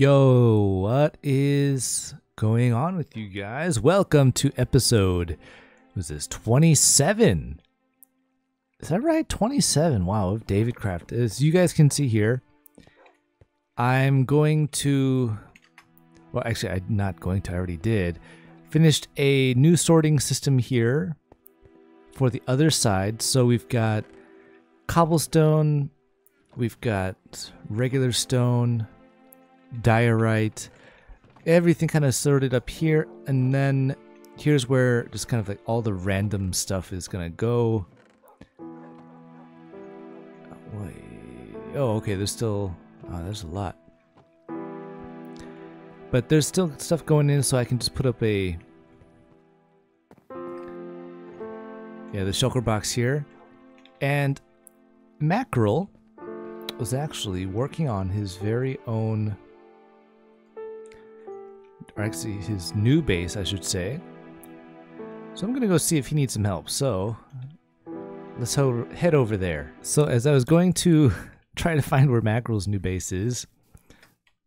Yo, what is going on with you guys? Welcome to episode was this 27? Is that right? 27. Wow, of David Craft. As you guys can see here, I'm going to well actually I'm not going to, I already did. Finished a new sorting system here for the other side. So we've got cobblestone, we've got regular stone, diorite, everything kind of sorted up here, and then here's where just kind of like all the random stuff is gonna go. Oh, okay, there's still, oh, there's a lot. But there's still stuff going in, so I can just put up a, yeah, the shulker box here. And Mackerel was actually working on his very own or actually his new base, I should say. So I'm gonna go see if he needs some help. So let's ho head over there. So as I was going to try to find where Mackerel's new base is,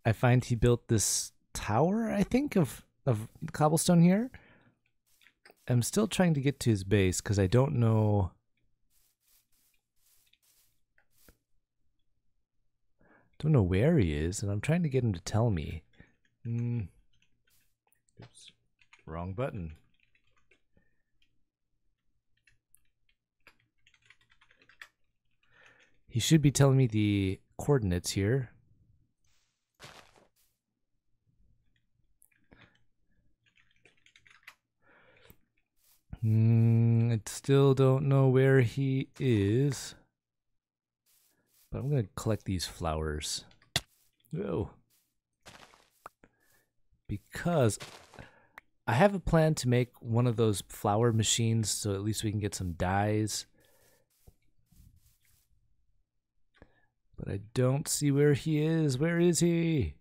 I find he built this tower, I think, of of cobblestone here. I'm still trying to get to his base because I don't know. Don't know where he is, and I'm trying to get him to tell me. Hmm. Oops, wrong button. He should be telling me the coordinates here. Mm, I still don't know where he is. But I'm going to collect these flowers. Oh. Because I have a plan to make one of those flower machines so at least we can get some dyes. But I don't see where he is. Where is he?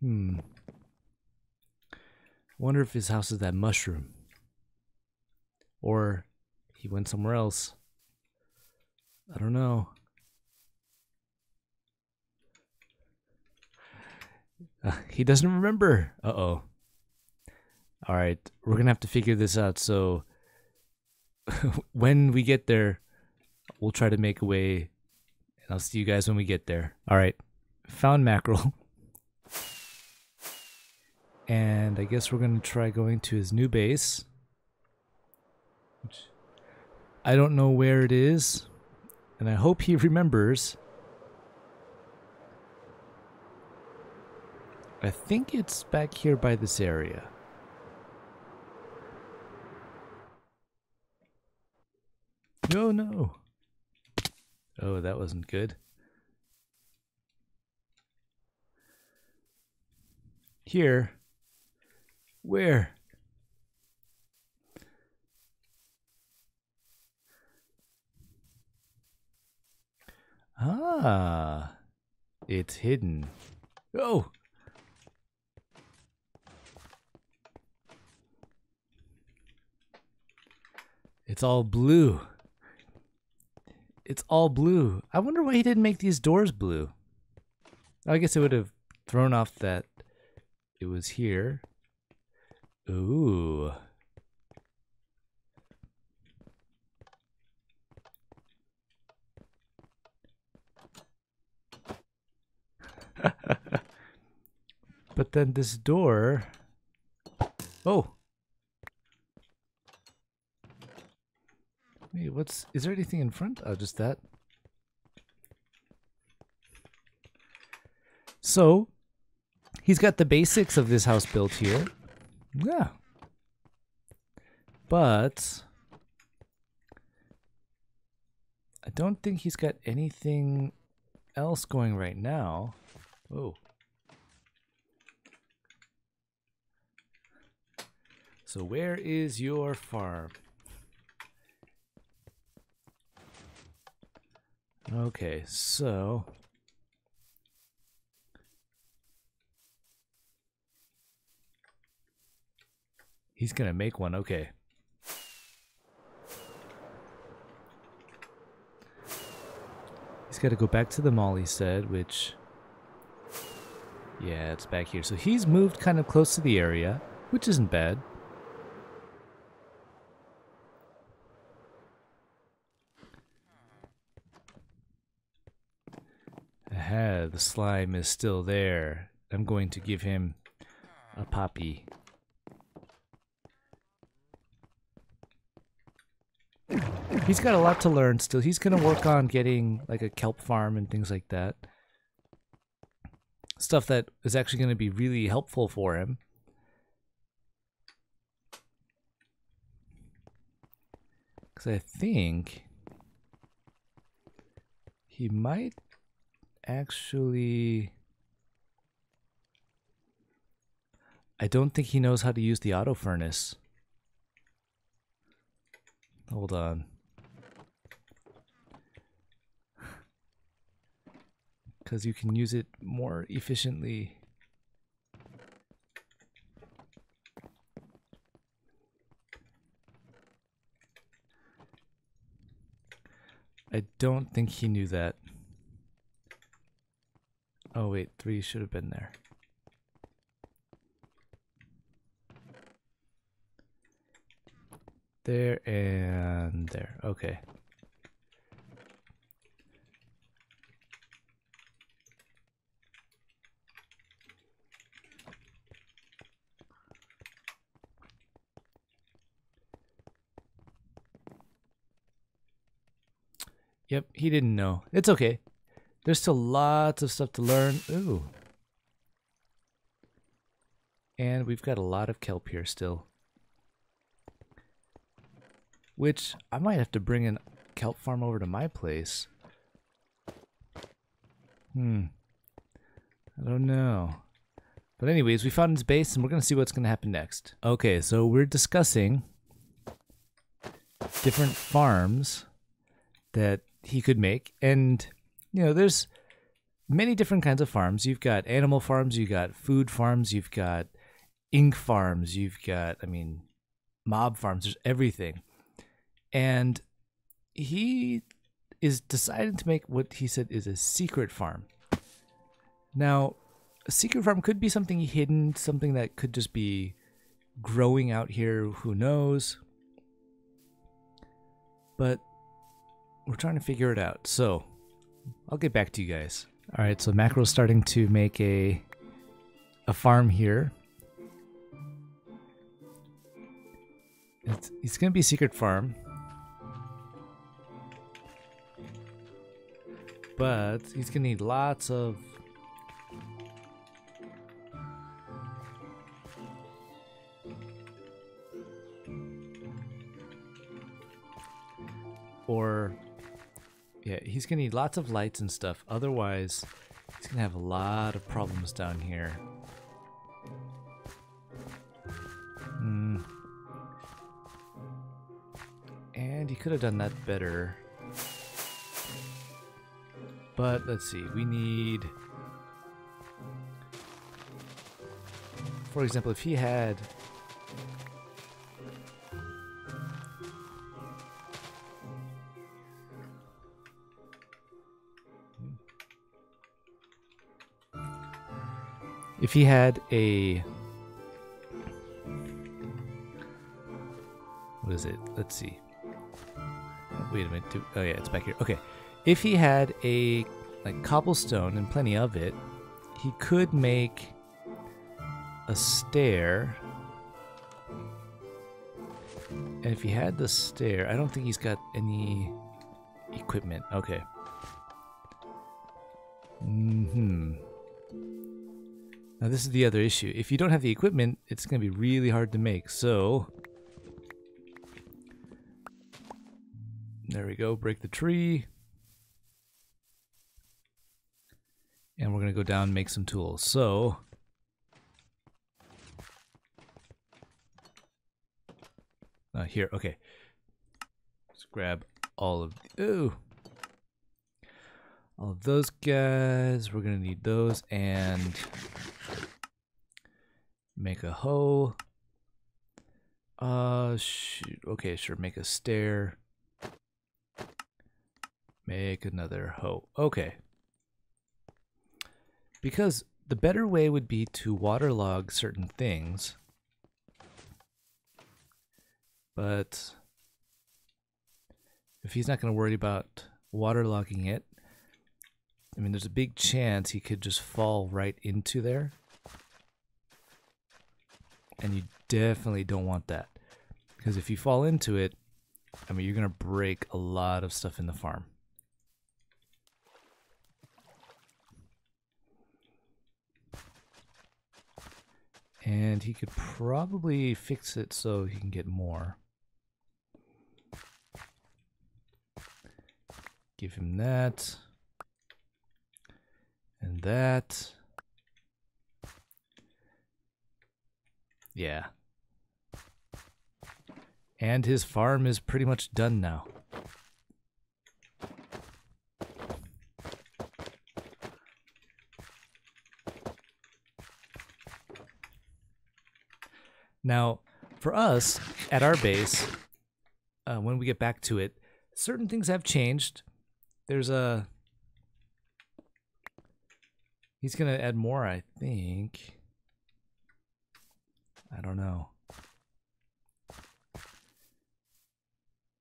Hmm. Wonder if his house is that mushroom. Or he went somewhere else. I don't know. Uh, he doesn't remember. Uh oh. All right, we're gonna have to figure this out. So when we get there, we'll try to make a way, and I'll see you guys when we get there. All right, found mackerel, and I guess we're gonna try going to his new base. I don't know where it is and I hope he remembers. I think it's back here by this area. No, no. Oh, that wasn't good. Here. Where? Ah, it's hidden. Oh! It's all blue. It's all blue. I wonder why he didn't make these doors blue. I guess it would have thrown off that it was here. Ooh. But then this door. Oh. Wait, what's. Is there anything in front? Oh, just that. So, he's got the basics of this house built here. Yeah. But. I don't think he's got anything else going right now. Oh. So where is your farm? Okay, so... He's gonna make one, okay. He's gotta go back to the mall, he said, which... Yeah, it's back here. So he's moved kind of close to the area, which isn't bad. Aha, the slime is still there. I'm going to give him a puppy. He's got a lot to learn still. He's going to work on getting like a kelp farm and things like that. Stuff that is actually going to be really helpful for him. Because I think he might actually... I don't think he knows how to use the auto furnace. Hold on. Because you can use it more efficiently. I don't think he knew that. Oh wait, three should have been there. There and there. Okay. Yep, he didn't know. It's okay. There's still lots of stuff to learn. Ooh. And we've got a lot of kelp here still. Which I might have to bring a kelp farm over to my place. Hmm. I don't know. But anyways, we found his base and we're going to see what's going to happen next. Okay, so we're discussing different farms that he could make. And, you know, there's many different kinds of farms. You've got animal farms, you've got food farms, you've got ink farms, you've got, I mean, mob farms, there's everything. And he is deciding to make what he said is a secret farm. Now, a secret farm could be something hidden, something that could just be growing out here, who knows. But we're trying to figure it out. So I'll get back to you guys. All right, so Mackerel's starting to make a a farm here. It's, it's gonna be a secret farm. But he's gonna need lots of he's gonna need lots of lights and stuff. Otherwise, he's gonna have a lot of problems down here. Hmm. And he could have done that better. But let's see, we need... For example, if he had if he had a what is it? Let's see. Wait a minute. Oh yeah, it's back here. Okay, if he had a like cobblestone and plenty of it, he could make a stair. And if he had the stair, I don't think he's got any equipment. Okay. Now this is the other issue. If you don't have the equipment, it's going to be really hard to make. So, there we go. Break the tree. And we're going to go down and make some tools. So, uh, here, okay. Let's grab all of, ooh, all of those guys. We're going to need those and Make a hoe. Uh, shoot. Okay, sure. Make a stair. Make another hoe. Okay. Because the better way would be to waterlog certain things. But if he's not going to worry about waterlogging it, I mean, there's a big chance he could just fall right into there. And you definitely don't want that. Because if you fall into it, I mean, you're to break a lot of stuff in the farm. And he could probably fix it so he can get more. Give him that. And that. Yeah. And his farm is pretty much done now. Now, for us at our base, uh, when we get back to it, certain things have changed. There's a. He's going to add more, I think. I don't know.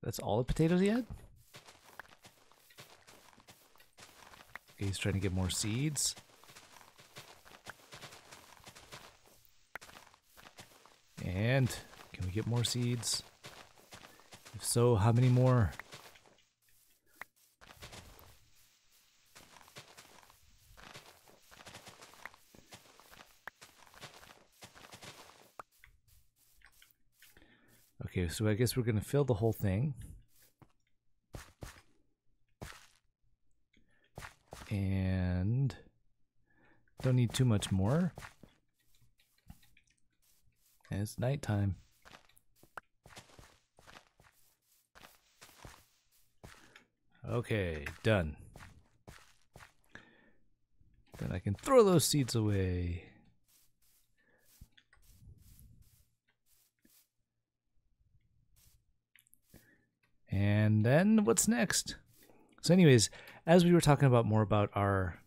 That's all the potatoes he had? He's trying to get more seeds. And can we get more seeds? If so, how many more? So I guess we're going to fill the whole thing. And don't need too much more. And it's nighttime. Okay, done. Then I can throw those seeds away. And then what's next? So, anyways, as we were talking about more about our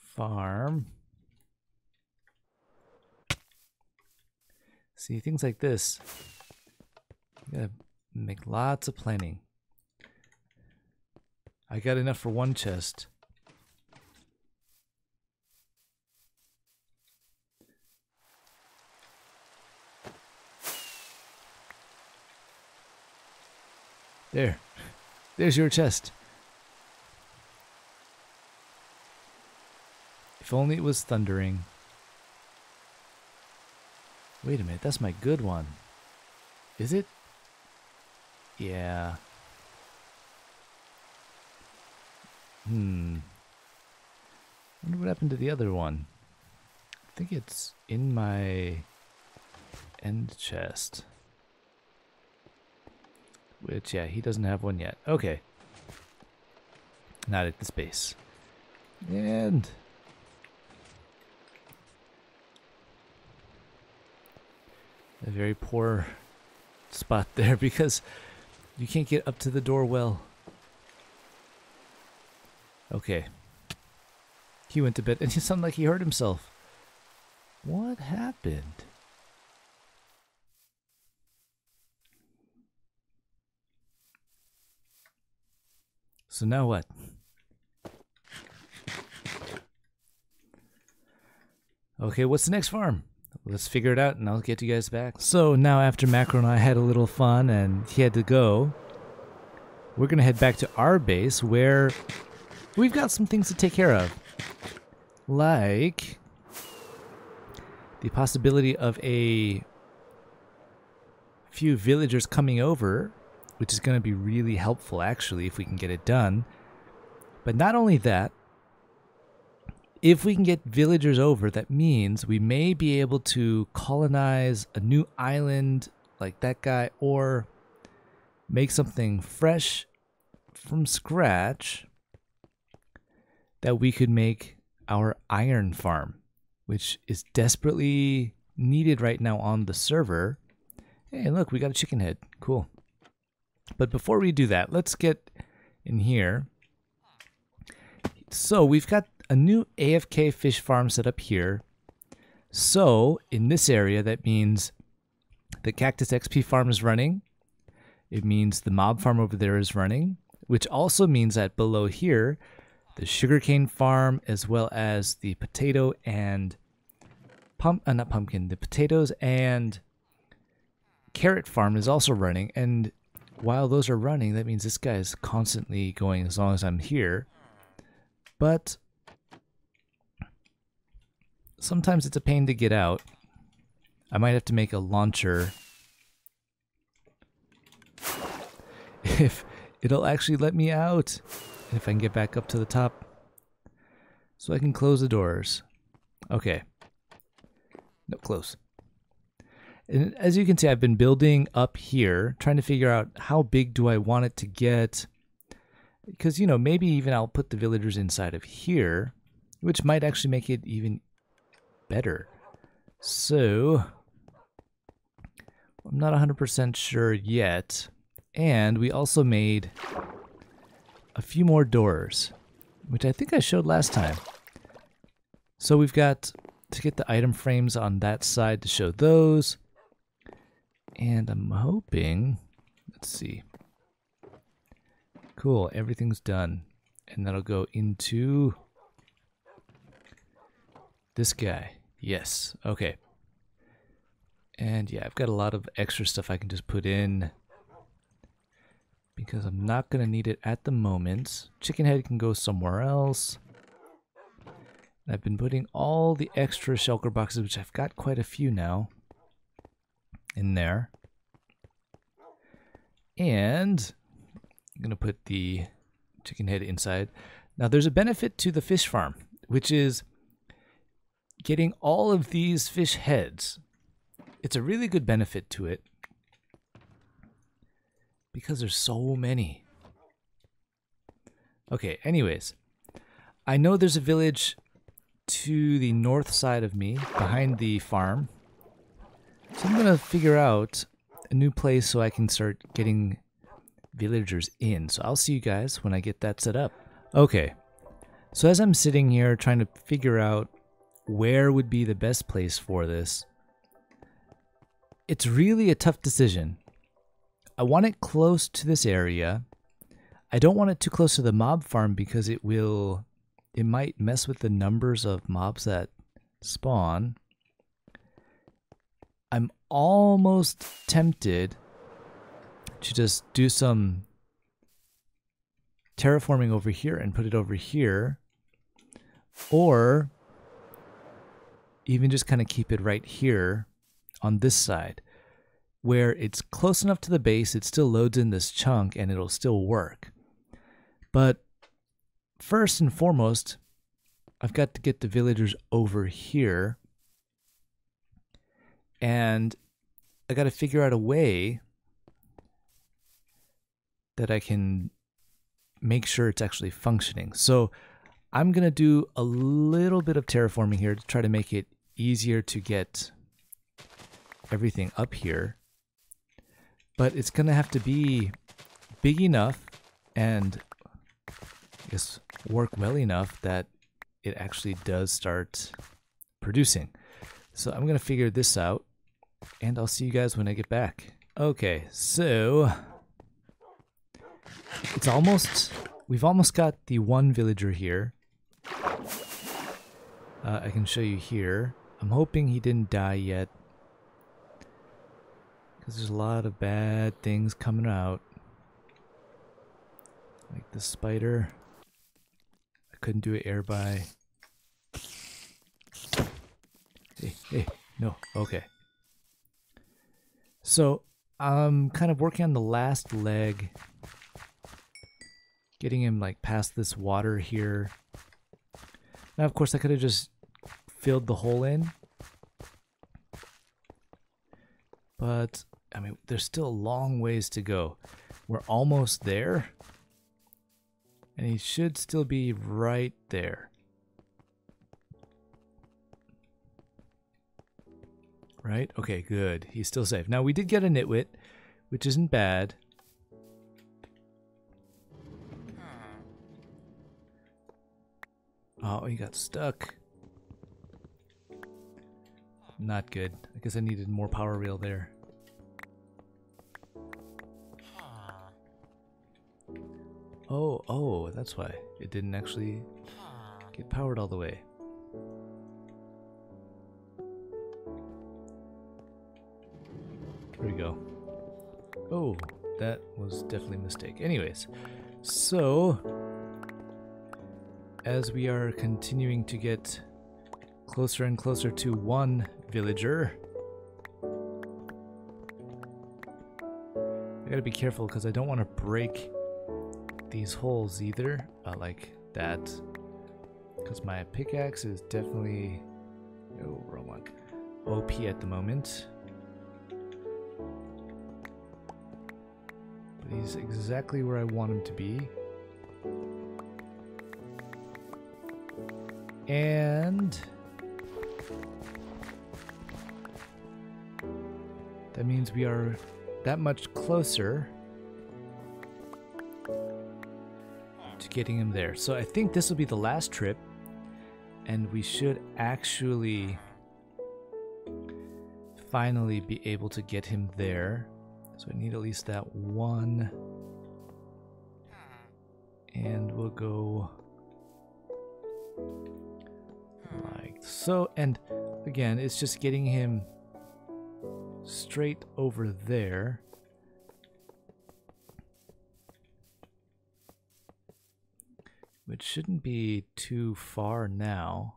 farm, see things like this. You gotta make lots of planning. I got enough for one chest. There. There's your chest. If only it was thundering. Wait a minute, that's my good one. Is it? Yeah. Hmm. wonder what happened to the other one. I think it's in my end chest. Which, yeah, he doesn't have one yet. Okay. Not at the space. And... A very poor spot there because you can't get up to the door well. Okay. He went to bed and he sounded like he hurt himself. What happened? So now what? Okay, what's the next farm? Let's figure it out and I'll get you guys back. So now after Mackerel and I had a little fun and he had to go, we're going to head back to our base where we've got some things to take care of. Like the possibility of a few villagers coming over which is going to be really helpful actually if we can get it done. But not only that, if we can get villagers over, that means we may be able to colonize a new island like that guy or make something fresh from scratch that we could make our iron farm, which is desperately needed right now on the server. Hey, look, we got a chicken head. Cool. But before we do that, let's get in here. So we've got a new AFK fish farm set up here. So in this area, that means the Cactus XP farm is running. It means the mob farm over there is running, which also means that below here, the sugarcane farm, as well as the potato and pump, uh, not pumpkin, the potatoes and carrot farm is also running. And while those are running, that means this guy is constantly going as long as I'm here. But sometimes it's a pain to get out. I might have to make a launcher if it'll actually let me out. If I can get back up to the top so I can close the doors. Okay. No, close. And as you can see, I've been building up here, trying to figure out how big do I want it to get. Because, you know, maybe even I'll put the villagers inside of here, which might actually make it even better. So, I'm not 100% sure yet. And we also made a few more doors, which I think I showed last time. So we've got to get the item frames on that side to show those. And I'm hoping, let's see. Cool, everything's done. And that'll go into this guy. Yes, okay. And yeah, I've got a lot of extra stuff I can just put in because I'm not going to need it at the moment. Chicken head can go somewhere else. I've been putting all the extra shulker boxes, which I've got quite a few now, in there. And I'm going to put the chicken head inside. Now, there's a benefit to the fish farm, which is getting all of these fish heads. It's a really good benefit to it because there's so many. Okay, anyways, I know there's a village to the north side of me, behind the farm. So I'm gonna figure out a new place so I can start getting villagers in. So I'll see you guys when I get that set up. Okay, so as I'm sitting here trying to figure out where would be the best place for this, it's really a tough decision. I want it close to this area. I don't want it too close to the mob farm because it will it might mess with the numbers of mobs that spawn. I'm almost tempted to just do some terraforming over here and put it over here. Or even just kind of keep it right here on this side where it's close enough to the base, it still loads in this chunk and it'll still work. But first and foremost, I've got to get the villagers over here. And I got to figure out a way that I can make sure it's actually functioning. So I'm going to do a little bit of terraforming here to try to make it easier to get everything up here. But it's going to have to be big enough and I guess work well enough that it actually does start producing. So I'm going to figure this out and I'll see you guys when I get back. Okay, so it's almost, we've almost got the one villager here. Uh, I can show you here. I'm hoping he didn't die yet. Because there's a lot of bad things coming out. Like the spider I couldn't do it air by. Hey, hey, no, okay. So I'm kind of working on the last leg, getting him like past this water here. Now, of course, I could have just filled the hole in, but I mean, there's still a long ways to go. We're almost there. And he should still be right there. right? Okay, good. He's still safe. Now, we did get a nitwit, which isn't bad. Hmm. Oh, he got stuck. Not good. I guess I needed more power rail there. Oh, oh, that's why it didn't actually get powered all the way. Here we go. Oh, that was definitely a mistake. Anyways, so as we are continuing to get closer and closer to one villager, I gotta be careful because I don't want to break these holes either, uh, like that, because my pickaxe is definitely, oh, wrong one, OP at the moment. Exactly where I want him to be. And that means we are that much closer to getting him there. So I think this will be the last trip and we should actually finally be able to get him there. So I need at least that one. And we'll go like so. And again, it's just getting him straight over there. Which shouldn't be too far now.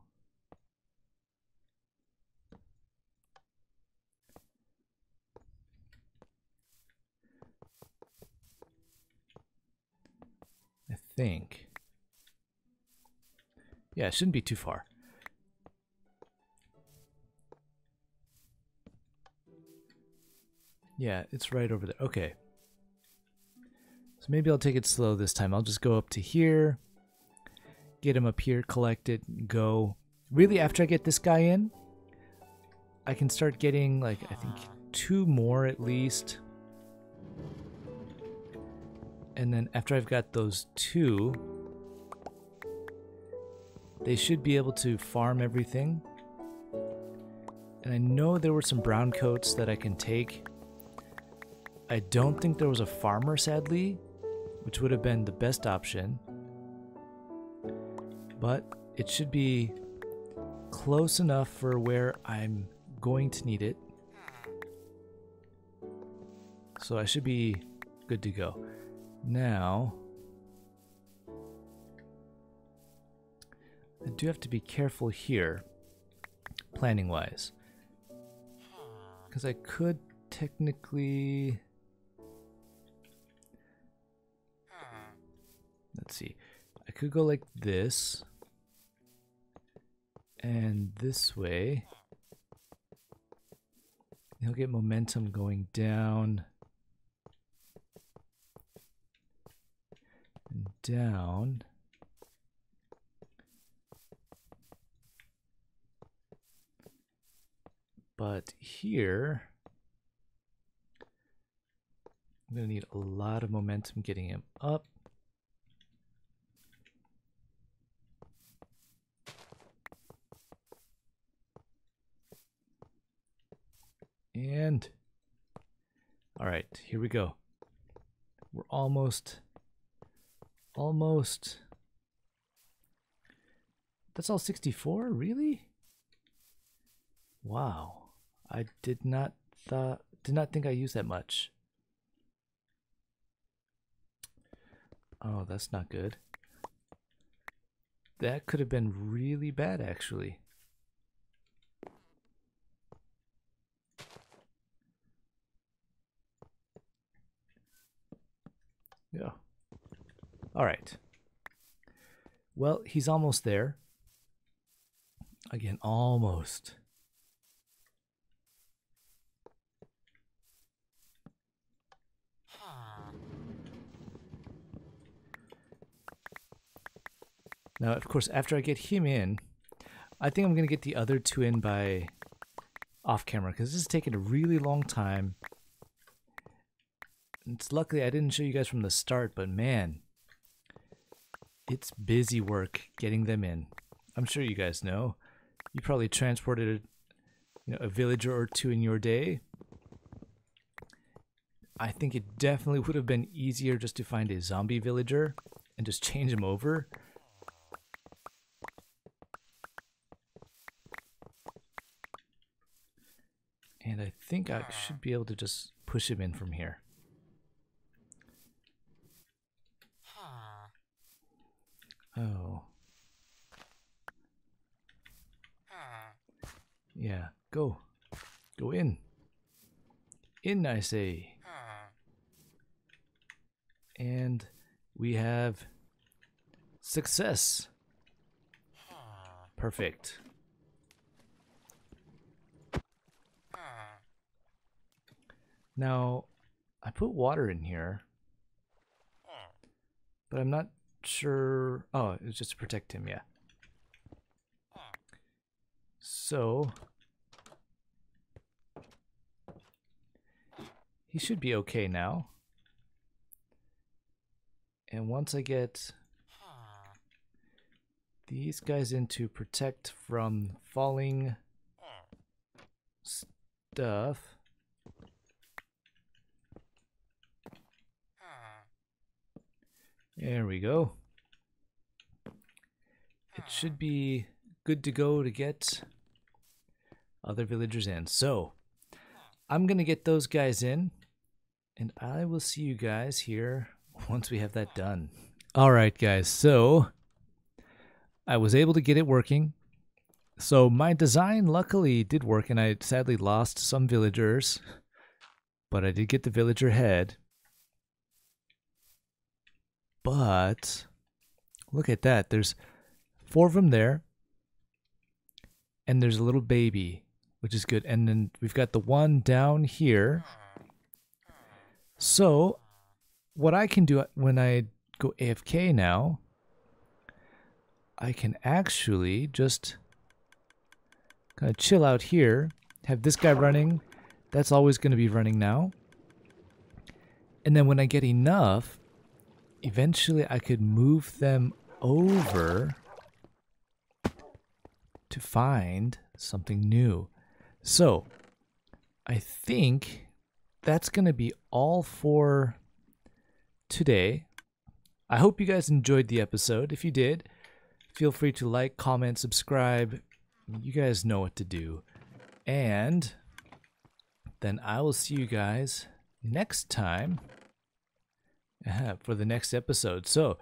Think. Yeah, it shouldn't be too far. Yeah, it's right over there. Okay. So maybe I'll take it slow this time. I'll just go up to here, get him up here, collect it, go. Really, after I get this guy in, I can start getting, like, I think two more at least. And then after I've got those two, they should be able to farm everything. And I know there were some brown coats that I can take. I don't think there was a farmer, sadly, which would have been the best option. But it should be close enough for where I'm going to need it. So I should be good to go. Now, I do have to be careful here, planning wise. Because I could technically. Let's see. I could go like this. And this way. He'll get momentum going down. And down. But here, I'm going to need a lot of momentum getting him up. And, all right, here we go. We're almost, almost, that's all 64, really? Wow. I did not thought did not think I used that much. Oh, that's not good. That could have been really bad actually. Yeah. All right. Well, he's almost there. Again, almost. Now, of course, after I get him in, I think I'm going to get the other two in by off camera because this is taking a really long time. It's luckily I didn't show you guys from the start, but man, it's busy work getting them in. I'm sure you guys know. You probably transported you know, a villager or two in your day. I think it definitely would have been easier just to find a zombie villager and just change him over. And I think I should be able to just push him in from here. Oh. Yeah, go. Go in. In, I say. And we have success. Perfect. Now, I put water in here, but I'm not sure. Oh, it's just to protect him, yeah. So, he should be okay now. And once I get these guys in to protect from falling stuff. There we go. It should be good to go to get other villagers in. So, I'm going to get those guys in, and I will see you guys here once we have that done. All right, guys. So, I was able to get it working. So, my design luckily did work, and I sadly lost some villagers, but I did get the villager head. But look at that. There's four of them there. And there's a little baby, which is good. And then we've got the one down here. So what I can do uh, when I go AFK now, I can actually just kind of chill out here, have this guy running. That's always going to be running now. And then when I get enough, eventually I could move them over to find something new. So, I think that's going to be all for today. I hope you guys enjoyed the episode. If you did, feel free to like, comment, subscribe. You guys know what to do. And then I will see you guys next time for the next episode. So,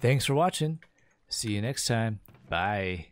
thanks for watching. See you next time. Bye.